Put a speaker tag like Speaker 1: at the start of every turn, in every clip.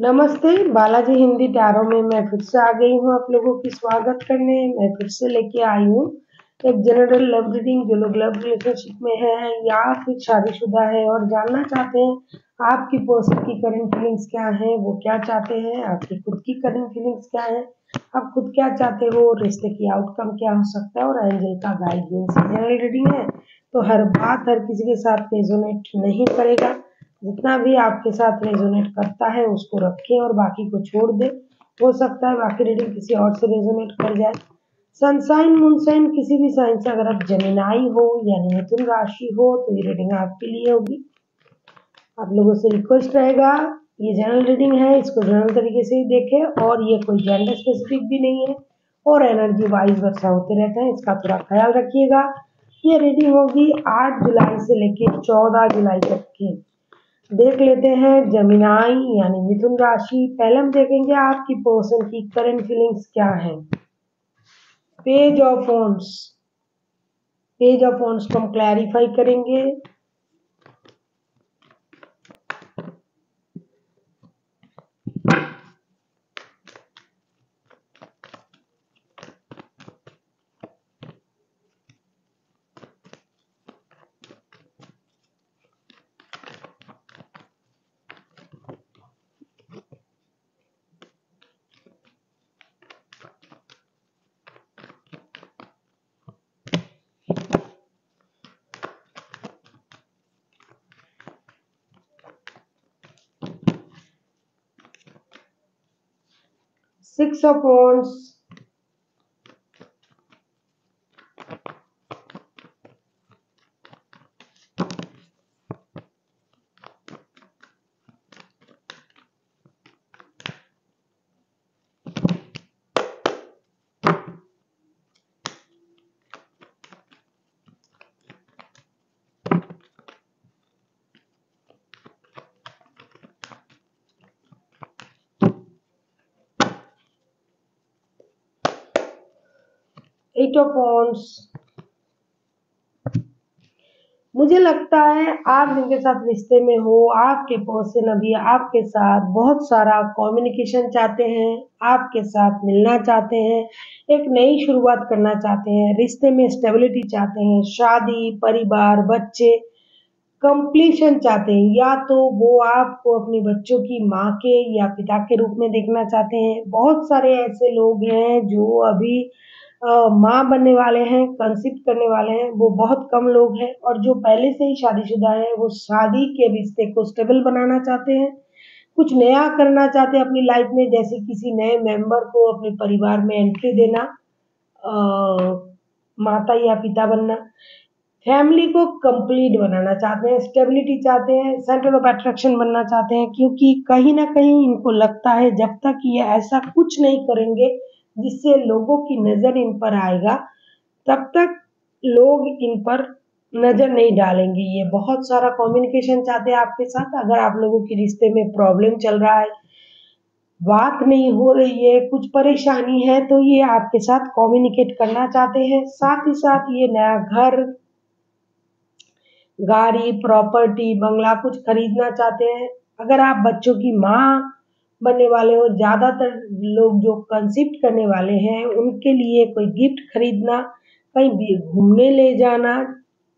Speaker 1: नमस्ते, बालाजी हिंदी टैरो में मैं फिर से आ गई हूँ आप लोगों की स्वागत करने। मैं फिर से लेके आई हूँ एक जनरल लव रीडिंग जो लोग लव रिलेशनशिप में है या फिर शादीशुदा है और जानना चाहते हैं आपकी पर्सन की करंट फीलिंग्स क्या है, वो क्या चाहते हैं, आपकी खुद की करंट फीलिंग्स क्या है, आप खुद क्या चाहते हो, रिश्ते की आउटकम क्या हो सकता है और एंजल का गाइडेंस जनरल रीडिंग है तो हर बात हर किसी के साथ रेजोनेट नहीं करेगा। जितना भी आपके साथ रेजोनेट करता है, उसको रखें और बाकी को छोड़ दें। हो सकता है बाकी रीडिंग किसी और से रेजोनेट कर जाए। सनसाइन मुनसाइन किसी भी साइन से अगर आप जमीनाई हो, यानी मिथुन राशि हो तो ये रीडिंग आपके लिए होगी। आप लोगों से रिक्वेस्ट रहेगा, ये जनरल रीडिंग है, इसको जनरल तरीके से ही देखें, और ये कोई जेंडर स्पेसिफिक भी नहीं है, और एनर्जी वाइज वर्षा होते रहते हैं, इसका पूरा ख्याल रखिएगा। ये रीडिंग होगी आठ जुलाई से लेकर 14 जुलाई तक की। देख लेते हैं जमीनाई यानी मिथुन राशि। पहले हम देखेंगे आपकी पर्सन की करंट फीलिंग्स क्या है। Page of phones page of phones को हम क्लैरिफाई करेंगे। Six of wands eight of wands मुझे लगता है आप जिनके साथ रिश्ते में हो, आपके पर्सन अभी आपके साथ बहुत सारा कम्युनिकेशन चाहते हैं, आपके साथ मिलना चाहते हैं, एक नई शुरुआत करना चाहते हैं, रिश्ते में स्टेबिलिटी चाहते हैं, शादी, परिवार, बच्चे कंप्लीशन चाहते हैं, या तो वो आपको अपने बच्चों की माँ के या पिता के रूप में देखना चाहते हैं। बहुत सारे ऐसे लोग हैं जो अभी माँ बनने वाले हैं कंसिप्ट करने वाले हैं वो बहुत कम लोग हैं और जो पहले से ही शादीशुदा है वो शादी के रिश्ते को स्टेबल बनाना चाहते हैं। कुछ नया करना चाहते हैं अपनी लाइफ में जैसे किसी नए मेंबर को अपने परिवार में एंट्री देना आ, माता या पिता बनना। फैमिली को कंप्लीट बनाना चाहते हैं स्टेबिलिटी चाहते हैं सेंटर ऑफ़ अट्रैक्शन बनना चाहते हैं क्योंकि कहीं ना कहीं इनको लगता है जब तक ये ऐसा कुछ नहीं करेंगे जिससे लोगों की नज़र इन पर आएगा, तब तक लोग इन पर नज़र नहीं डालेंगे। ये बहुत सारा कम्युनिकेशन चाहते हैं आपके साथ। अगर आप लोगों के रिश्ते में प्रॉब्लम चल रहा है, बात नहीं हो रही है, कुछ परेशानी है तो ये आपके साथ कम्युनिकेट करना चाहते हैं। साथ ही साथ ये नया घर, गाड़ी प्रॉपर्टी बंगला कुछ खरीदना चाहते हैं। अगर आप बच्चों की माँ बनने वाले हो ज़्यादातर लोग जो कंसिप्ट करने वाले हैं, उनके लिए कोई गिफ्ट खरीदना, कहीं घूमने ले जाना,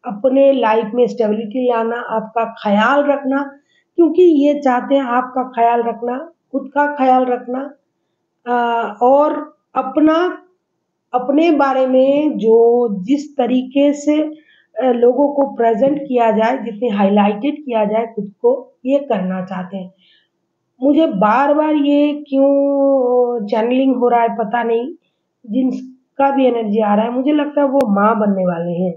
Speaker 1: अपने लाइफ में स्टेबिलिटी लाना, आपका ख्याल रखना, क्योंकि ये चाहते हैं आपका ख्याल रखना, खुद का ख्याल रखना और अपना, अपने बारे में जो जिस तरीके से लोगों को प्रेजेंट किया जाए, जितने हाईलाइटेड किया जाए खुद को, ये करना चाहते हैं। मुझे बार बार ये क्यों चैनलिंग हो रहा है पता नहीं। जिनका भी एनर्जी आ रहा है, मुझे लगता है वो माँ बनने वाले हैं।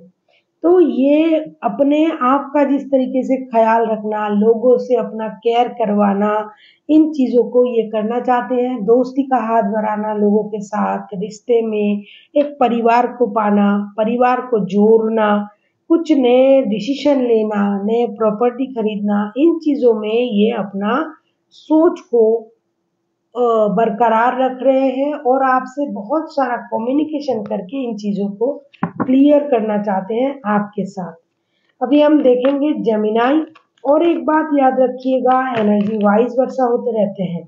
Speaker 1: तो ये अपने आप का जिस तरीके से ख्याल रखना, लोगों से अपना केयर करवाना, इन चीज़ों को ये करना चाहते हैं। दोस्ती का हाथ बढ़ाना, लोगों के साथ रिश्ते में एक परिवार को पाना, परिवार को जोड़ना, कुछ नए डिसीशन लेना, नए प्रॉपर्टी खरीदना, इन चीज़ों में ये अपना सोच को बरकरार रख रहे हैं और आपसे बहुत सारा कम्युनिकेशन करके इन चीज़ों को क्लियर करना चाहते हैं आपके साथ। अभी हम देखेंगे जमीनाई और एक बात याद रखिएगा एनर्जी वाइज वर्षा होते रहते हैं।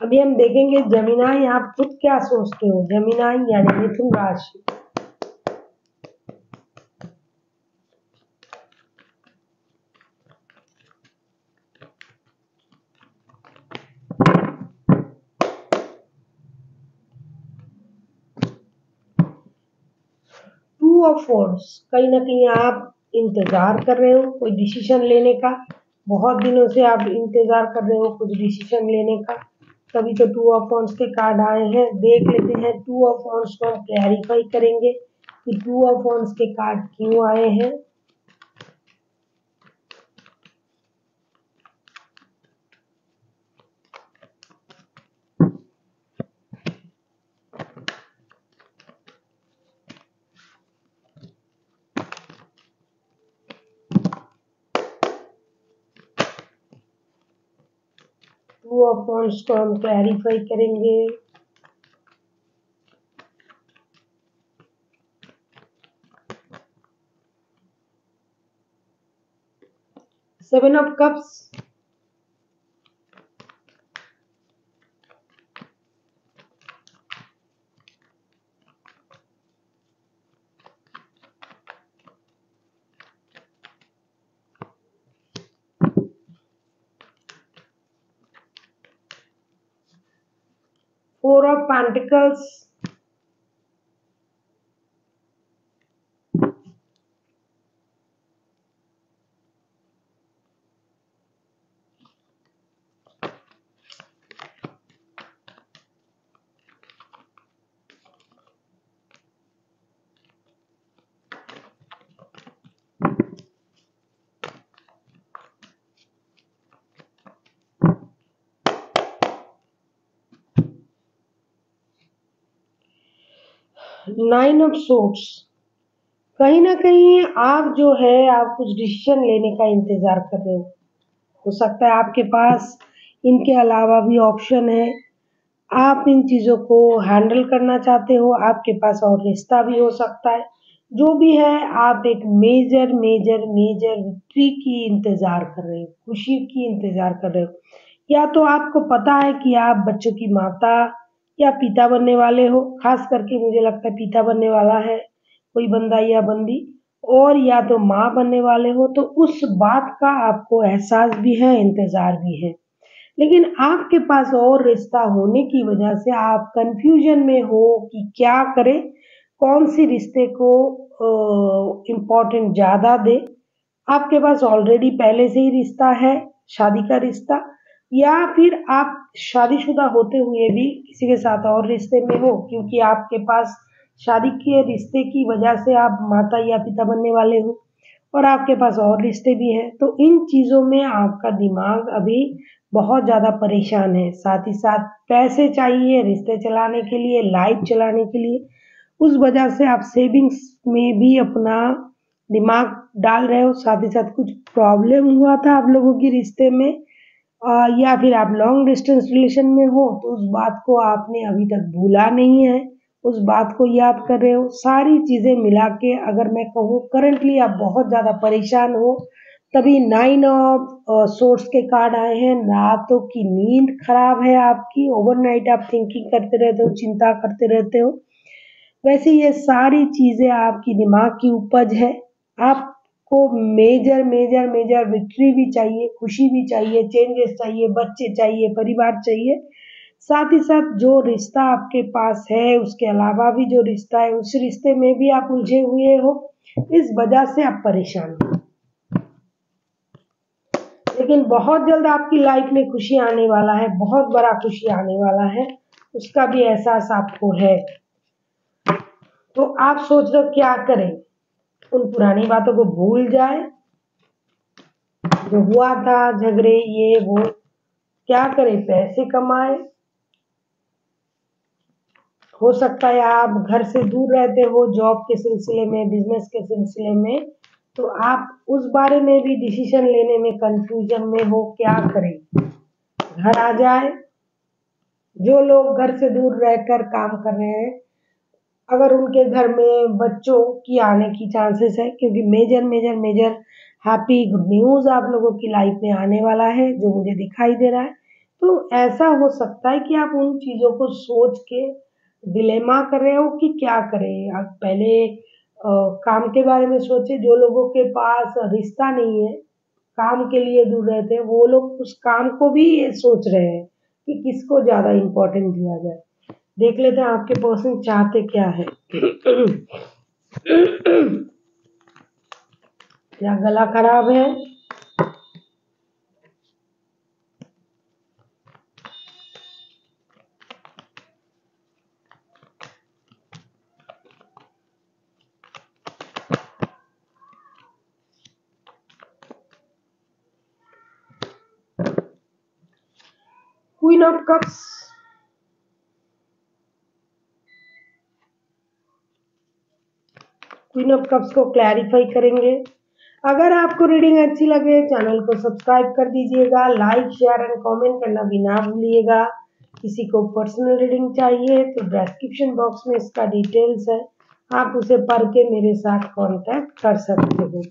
Speaker 1: अभी हम देखेंगे जमीनाई आप खुद क्या सोचते हो? जमीनाई यानी मिथुन राशि। टू ऑफ़ फोर्स कहीं ना कहीं आप इंतज़ार कर रहे हो कोई डिसीज़न लेने का। बहुत दिनों से आप इंतज़ार कर रहे हो कुछ डिसीज़न लेने का। तभी तो टू ऑफ़ फोर्स के कार्ड आए हैं। देख लेते हैं टू ऑफ़ फोर्स को क्लैरिफाई करेंगे कि टू ऑफ़ फोर्स के कार्ड क्यों आए हैं। टू अपॉन को हम क्लैरिफाई करेंगे। Seven of cups four of pentacles nine of swords कहीं ना कहीं आप जो है, आप कुछ डिसीज़न लेने का इंतज़ार कर रहे हो। हो सकता है आपके पास इनके अलावा भी ऑप्शन है। आप इन चीज़ों को हैंडल करना चाहते हो, आपके पास और रिश्ता भी हो सकता है। जो भी है, आप एक मेजर मेजर मेजर विक्ट्री की इंतज़ार कर रहे हो, खुशी की इंतज़ार कर रहे हो। या तो आपको पता है कि आप बच्चों की माता या पिता बनने वाले हो? खास करके मुझे लगता है पिता बनने वाला है कोई बंदा या बंदी। और या तो माँ बनने वाले हो तो उस बात का आपको एहसास भी है, इंतज़ार भी है। लेकिन आपके पास और रिश्ता होने की वजह से आप कंफ्यूजन में हो कि क्या करें, कौन सी रिश्ते को इम्पोर्टेंट ज़्यादा दे। आपके पास ऑलरेडी पहले से ही रिश्ता है, शादी का रिश्ता या फिर आप शादीशुदा होते हुए भी किसी के साथ और रिश्ते में हो, क्योंकि आपके पास शादी के रिश्ते की वजह से आप माता या पिता बनने वाले हो और आपके पास और रिश्ते भी हैं तो इन चीज़ों में आपका दिमाग अभी बहुत ज़्यादा परेशान है। साथ ही साथ पैसे चाहिए, रिश्ते चलाने के लिए, लाइफ चलाने के लिए, उस वजह से आप सेविंग्स में भी अपना दिमाग डाल रहे हो। साथ ही साथ कुछ प्रॉब्लम हुआ था आप लोगों की रिश्ते में या फिर आप लॉन्ग डिस्टेंस रिलेशन में हो तो उस बात को आपने अभी तक भूला नहीं है। उस बात को याद कर रहे हो। सारी चीज़ें मिला के अगर मैं कहूँ करंटली आप बहुत ज़्यादा परेशान हो, तभी नाइन ऑफ़ सोर्स के कार्ड आए हैं। रातों की नींद खराब है आपकी। ओवरनाइट आप थिंकिंग करते रहते हो, चिंता करते रहते हो। वैसे ये सारी चीज़ें आपकी दिमाग की उपज है। आप को मेजर मेजर मेजर विक्ट्री भी चाहिए, खुशी भी चाहिए चेंजेस चाहिए, बच्चे चाहिए, परिवार चाहिए। साथ ही साथ जो रिश्ता आपके पास है, उसके अलावा भी जो रिश्ता है, उस रिश्ते में भी आप उलझे हुए हो। इस वजह से आप परेशान हो। लेकिन बहुत जल्द आपकी लाइफ में खुशी आने वाला है, बहुत बड़ा खुशी आने वाला है। उसका भी एहसास आपको है। तो आप सोच रहे हो क्या करें? उन पुरानी बातों को भूल जाए। जो हुआ था, झगड़े, ये, वो, क्या करे, पैसे कमाए। हो सकता है आप घर से दूर रहते हो जॉब के सिलसिले में बिज़नेस के सिलसिले में तो आप उस बारे में भी डिसीज़न लेने में कंफ्यूजन में हो, क्या करें। घर आ जाए। जो लोग घर से दूर रहकर काम कर रहे हैं अगर उनके घर में बच्चों की आने की चांसेस है क्योंकि major major major happy good news आप लोगों की लाइफ में आने वाला है जो मुझे दिखाई दे रहा है। तो ऐसा हो सकता है कि आप उन चीज़ों को सोच के डिलेमा कर रहे हो कि क्या करें। आप पहले आ, काम के बारे में सोचे जो लोगों के पास रिश्ता नहीं है काम के लिए दूर रहते हैं वो लोग उस काम को भी सोच रहे हैं कि किसको ज़्यादा इम्पोर्टेंट दिया जाए। देख लेते हैं आपके पर्सन चाहते क्या है। क्या गला खराब है? Queen of cups of cups को क्लैरिफाई करेंगे। अगर आपको रीडिंग अच्छी लगे चैनल को सब्सक्राइब कर दीजिएगा लाइक शेयर एंड कमेंट करना भी ना भूलिएगा। किसी को पर्सनल रीडिंग चाहिए तो डिस्क्रिप्शन बॉक्स में इसका डिटेल्स है। आप उसे पढ़ के मेरे साथ कांटेक्ट कर सकते हो।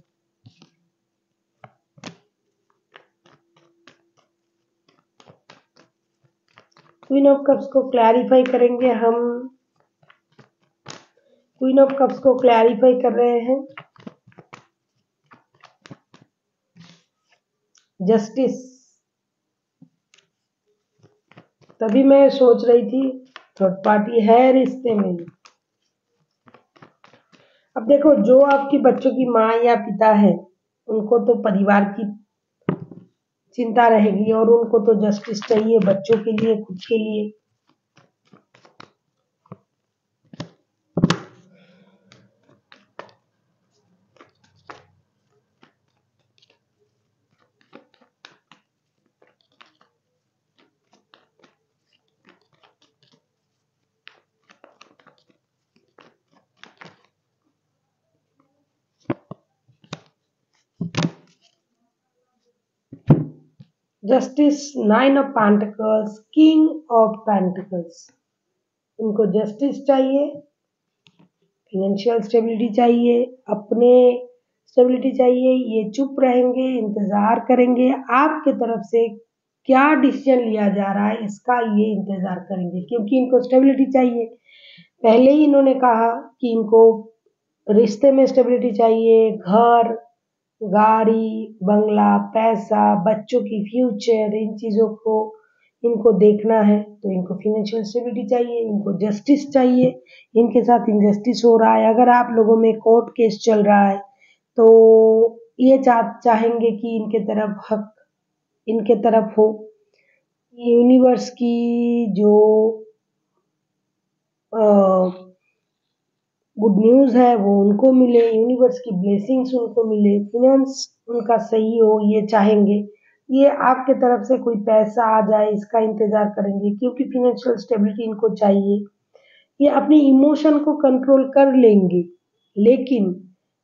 Speaker 1: क्वीन ऑफ़ कप्स को क्लैरिफाई करेंगे हम। क्वीन ऑफ़ कप्स को क्लैरिफाई कर रहे हैं। जस्टिस तभी मैं सोच रही थी थर्ड पार्टी है रिश्ते में। अब देखो, जो आपकी बच्चों की माँ या पिता है, उनको तो परिवार की चिंता रहेगी और उनको तो जस्टिस चाहिए बच्चों के लिए, खुद के लिए। Justice nine of pentacles, king of pentacles. इनको जस्टिस चाहिए फिनेंशियल स्टेबिलिटी चाहिए, अपने स्टेबिलिटी चाहिए, ये चुप रहेंगे, इंतज़ार करेंगे, आपके तरफ़ से क्या डिसीज़न लिया जा रहा है, इसका ये इंतज़ार करेंगे, क्योंकि इनको स्टेबिलिटी चाहिए। पहले ही इन्होंने कहा कि इनको रिश्ते में स्टेबिलिटी चाहिए, घर गाड़ी बंगला पैसा बच्चों की फ्यूचर इन चीज़ों को इनको देखना है तो इनको फिनेंशियल स्टेबिलिटी चाहिए इनको जस्टिस चाहिए इनके साथ इनजस्टिस हो रहा है। अगर आप लोगों में कोर्ट केस चल रहा है तो ये चाह चाहेंगे कि इनके तरफ़ हक इनके तरफ़ हो। यूनिवर्स की जो आ, गुड न्यूज़ है, वो उनको मिले, यूनिवर्स की ब्लेसिंग्स उनको मिले फिनेंस उनका सही हो, ये चाहेंगे। ये आपके तरफ़ से कोई पैसा आ जाए, इसका इंतज़ार करेंगे, क्योंकि फिनेंशियल स्टेबिलिटी इनको चाहिए। ये अपनी इमोशन को कंट्रोल कर लेंगे, लेकिन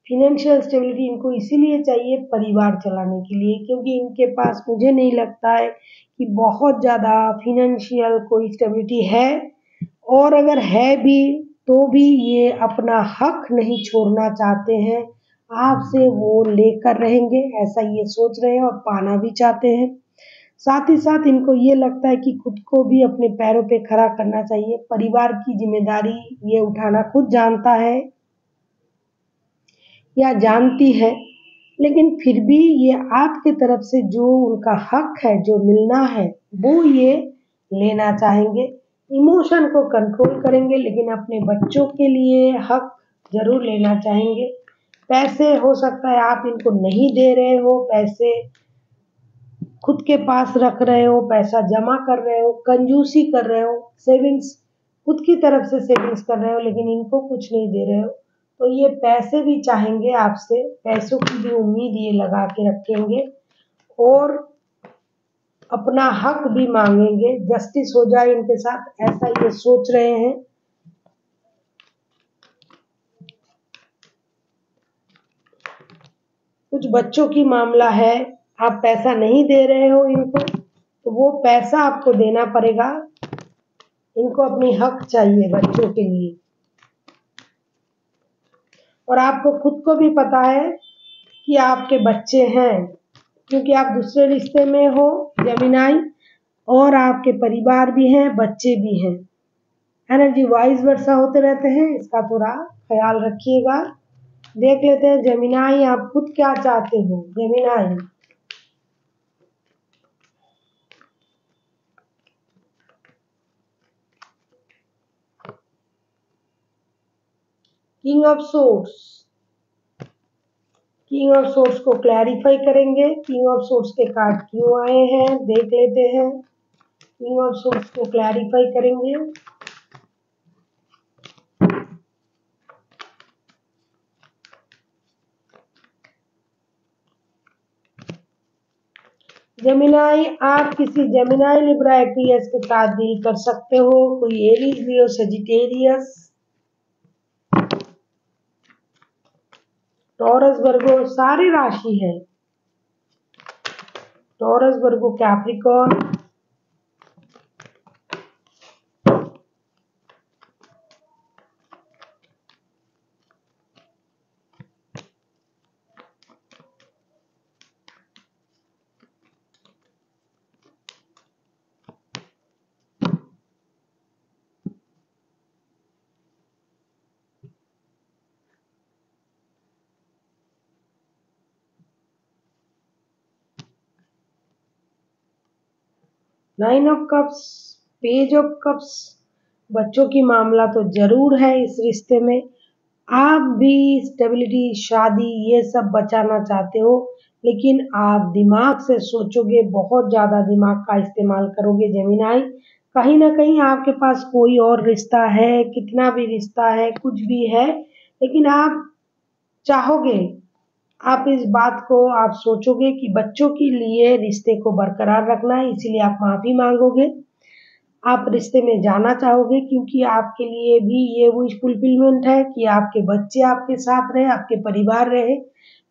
Speaker 1: फिनेंशियल स्टेबिलिटी इनको इसीलिए चाहिए परिवार चलाने के लिए, क्योंकि इनके पास मुझे नहीं लगता है कि बहुत ज़्यादा फिनेंशियल कोई स्टेबिलिटी है, और अगर है भी तो भी ये अपना हक नहीं छोड़ना चाहते हैं। आपसे वो लेकर रहेंगे, ऐसा ये सोच रहे हैं और पाना भी चाहते हैं। साथ ही साथ इनको ये लगता है कि खुद को भी अपने पैरों पे खड़ा करना चाहिए। परिवार की ज़िम्मेदारी ये उठाना खुद जानता है या जानती है, लेकिन फिर भी ये आपके तरफ़ से जो उनका हक है, जो मिलना है, वो ये लेना चाहेंगे। इमोशन को कंट्रोल करेंगे, लेकिन अपने बच्चों के लिए हक ज़रूर लेना चाहेंगे। पैसे हो सकता है आप इनको नहीं दे रहे हो, पैसे खुद के पास रख रहे हो, पैसा जमा कर रहे हो, कंजूसी कर रहे हो सेविंग्स खुद की तरफ़ से सेविंग्स कर रहे हो, लेकिन इनको कुछ नहीं दे रहे हो। तो ये पैसे भी चाहेंगे आपसे, पैसों की भी उम्मीद ये लगा के रखेंगे। और अपना हक भी मांगेंगे जस्टिस हो जाए इनके साथ, ऐसा ये सोच रहे हैं। कुछ बच्चों की मामला है, आप पैसा नहीं दे रहे हो इनको तो वो पैसा आपको देना पड़ेगा। इनको अपनी हक चाहिए बच्चों के लिए। और आपको खुद को भी पता है कि आपके बच्चे हैं। क्योंकि आप दूसरे रिश्ते में हो जमीनाई और आपके परिवार भी हैं, बच्चे भी हैं। एनर्जी वाइज वर्षा होते रहते हैं, इसका थोड़ा ख्याल रखिएगा। देख लेते हैं जमीनाई आप खुद क्या चाहते हो? Gemini king of swords king of swords को क्लैरिफाई करेंगे। किंग ऑफ़ सोर्स के कार्ड क्यों आए हैं? देख लेते हैं। किंग ऑफ़ सोर्स को क्लैरिफाई करेंगे। जमीनाई आप किसी जमीनाई लिब्रा एक्वियस के साथ डील कर सकते हो। कोई Aries Leo Sagittarius Taurus Virgo सारी राशि है। Taurus Virgo Capricorn nine of cups, page of cups. बच्चों की मामला तो ज़रूर है इस रिश्ते में। आप भी स्टेबिलिटी, शादी, ये सब बचाना चाहते हो, लेकिन आप दिमाग से सोचोगे, बहुत ज़्यादा दिमाग का इस्तेमाल करोगे जमीनाई कहीं ना कहीं आपके पास कोई और रिश्ता है, कितना भी रिश्ता है, कुछ भी है, लेकिन आप चाहोगे आप इस बात को, आप सोचोगे कि बच्चों के लिए रिश्ते को बरकरार रखना है, इसीलिए आप माफ़ी मांगोगे। आप रिश्ते में जाना चाहोगे, क्योंकि आपके लिए भी ये वो फुलफिलमेंट है कि आपके बच्चे आपके साथ रहे, आपके परिवार रहे।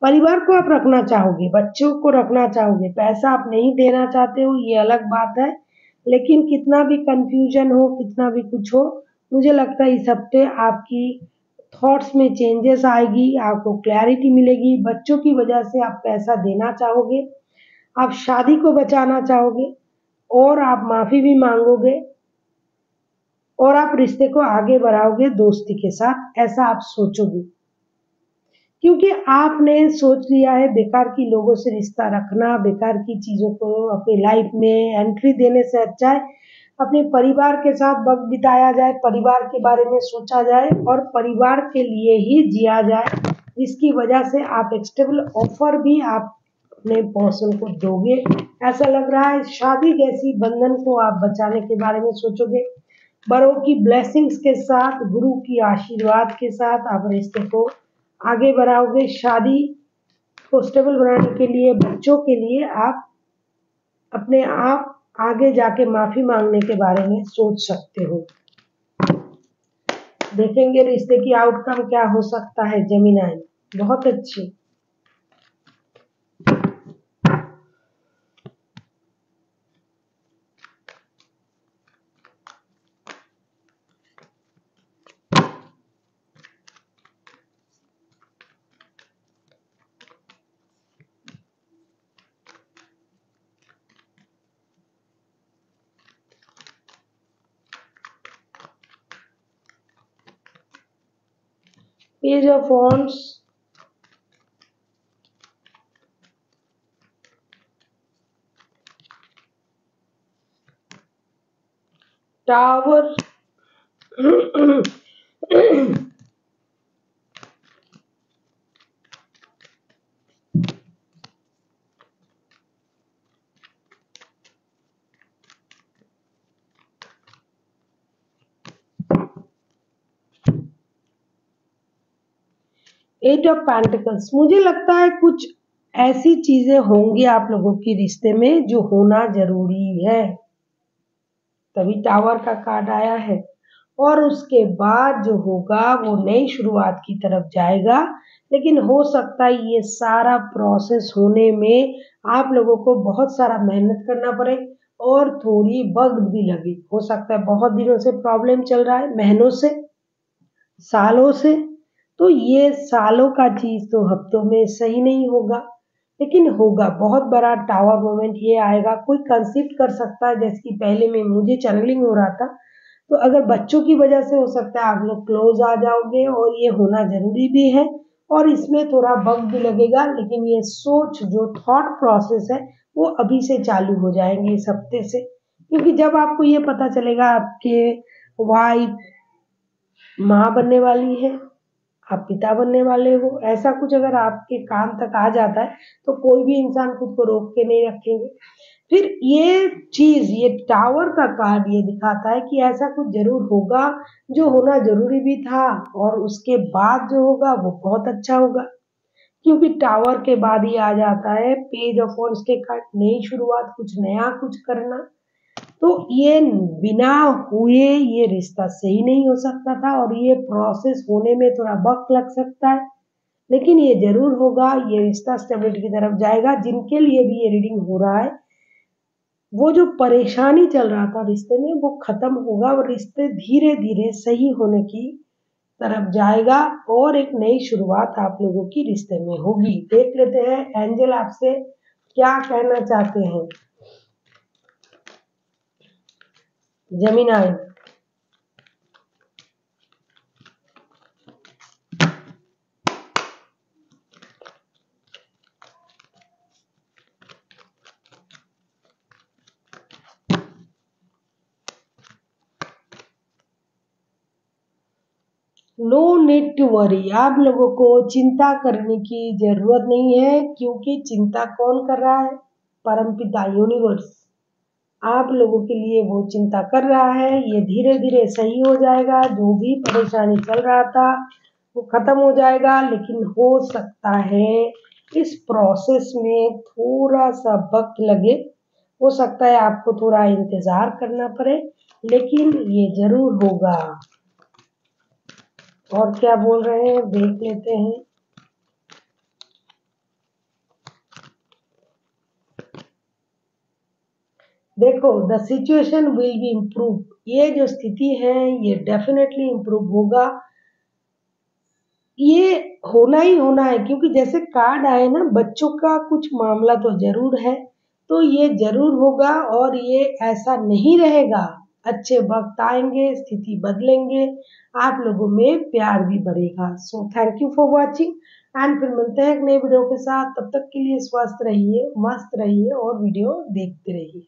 Speaker 1: परिवार को आप रखना चाहोगे, बच्चों को रखना चाहोगे। पैसा आप नहीं देना चाहते हो, ये अलग बात है। लेकिन कितना भी कंफ्यूजन हो, कितना भी कुछ हो, मुझे लगता है इस हफ़्ते आपकी थॉट्स में चेंजेस आएगी, आपको क्लैरिटी मिलेगी, बच्चों की वजह से आप पैसा देना चाहोगे, आप शादी को बचाना चाहोगे, और आप माफ़ी भी मांगोगे, और आप रिश्ते को आगे बढ़ाओगे दोस्ती के साथ, ऐसा आप सोचोगे। क्योंकि आपने सोच लिया है बेकार की लोगों से रिश्ता रखना, बेकार की चीज़ों को अपनी लाइफ में एंट्री देने से अच्छा है अपने परिवार के साथ वक्त बिताया जाए, परिवार के बारे में सोचा जाए और परिवार के लिए ही जिया जाए। जिसकी वजह से आप एक्सटेबल ऑफ़र भी आप अपने पर्सन को दोगे। ऐसा लग रहा है, शादी जैसी बंधन को आप बचाने के बारे में सोचोगे। बड़ों की ब्लेसिंग्स के साथ, गुरु की आशीर्वाद के साथ आप रिश्ते को आगे बढ़ाओगे। शादी को स्टेबल बनाने के लिए, बच्चों के लिए आप अपने आप आगे जाके माफ़ी मांगने के बारे में सोच सकते हो। देखेंगे रिश्ते की आउटकम क्या हो सकता है जमीनाई बहुत अच्छी। Page of wands. Tower eight of pentacles मुझे लगता है कुछ ऐसी चीज़ें होंगी आप लोगों की रिश्ते में जो होना ज़रूरी है। तभी टावर का कार्ड आया है। और उसके बाद जो होगा, वो नई शुरुआत की तरफ़ जाएगा। लेकिन हो सकता है ये सारा प्रोसेस होने में आप लोगों को बहुत सारा मेहनत करना पड़े और थोड़ी वक्त भी लगे। हो सकता है बहुत दिनों से प्रॉब्लम चल रहा है, महीनों से, सालों से। तो ये सालों का चीज़ तो हफ्तों में सही नहीं होगा। लेकिन होगा, बहुत बड़ा टावर मोमेंट ये आएगा, कोई कंसिप्ट कर सकता है, जैसे कि पहले में मुझे चैनलिंग हो रहा था। तो अगर बच्चों की वजह से हो सकता है, आप लोग क्लोज आ जाओगे और ये होना ज़रूरी भी है और इसमें थोड़ा वक्त भी लगेगा, लेकिन ये सोच, जो थॉट प्रोसेस है, वो अभी से चालू हो जाएँगे इस हफ़्ते से। क्योंकि जब आपको ये पता चलेगा, आपके वाइफ माँ बनने वाली है आप पिता बनने वाले हो, ऐसा कुछ अगर आपके कान तक आ जाता है तो कोई भी इंसान खुद को रोक के नहीं रखेंगे। फिर ये चीज़, ये टावर का कार्ड ये दिखाता है कि ऐसा कुछ ज़रूर होगा, जो होना ज़रूरी भी था और उसके बाद जो होगा, वो बहुत अच्छा होगा। क्योंकि टावर के बाद ही आ जाता है पेज ऑफ़ वॉन्स के कार्ड नई शुरुआत, कुछ नया कुछ करना। तो ये बिना हुए ये रिश्ता सही नहीं हो सकता था और ये प्रोसेस होने में थोड़ा वक्त लग सकता है। लेकिन ये ज़रूर होगा, ये रिश्ता स्टेबिलिटी की तरफ़ जाएगा। जिनके लिए भी ये रीडिंग हो रहा है, वो जो परेशानी चल रहा था रिश्ते में, वो खत्म होगा और रिश्ते धीरे धीरे सही होने की तरफ़ जाएगा और एक नई शुरुआत आप लोगों की रिश्ते में होगी। देख लेते हैं, एंजल आपसे क्या कहना चाहते हैं। Gemini no need to worry आप लोगों को चिंता करने की ज़रूरत नहीं है, क्योंकि चिंता कौन कर रहा है? परमपिता यूनिवर्स आप लोगों के लिए वो चिंता कर रहा है, ये धीरे धीरे सही हो जाएगा, जो भी परेशानी चल रहा था वो खत्म हो जाएगा, लेकिन हो सकता है इस प्रोसेस में थोड़ा सा वक्त लगे। हो सकता है आपको थोड़ा इंतज़ार करना पड़े, लेकिन ये ज़रूर होगा। और क्या बोल रहे हैं, देख लेते हैं। देखो the situation will be improve ये जो स्थिति है, ये डेफिनेटली इम्प्रूव होगा। ये होना ही होना है, क्योंकि जैसे कार्ड आए ना, बच्चों का कुछ मामला तो ज़रूर है तो ये ज़रूर होगा और ये ऐसा नहीं रहेगा। अच्छे वक्त आएँगे, स्थिति बदलेंगे, आप लोगों में प्यार भी बढ़ेगा। So thank you for watching and फिर मिलते हैं एक नए वीडियो के साथ। तब तक के लिए स्वस्थ रहिए, मस्त रहिए और वीडियो देखते रहिए।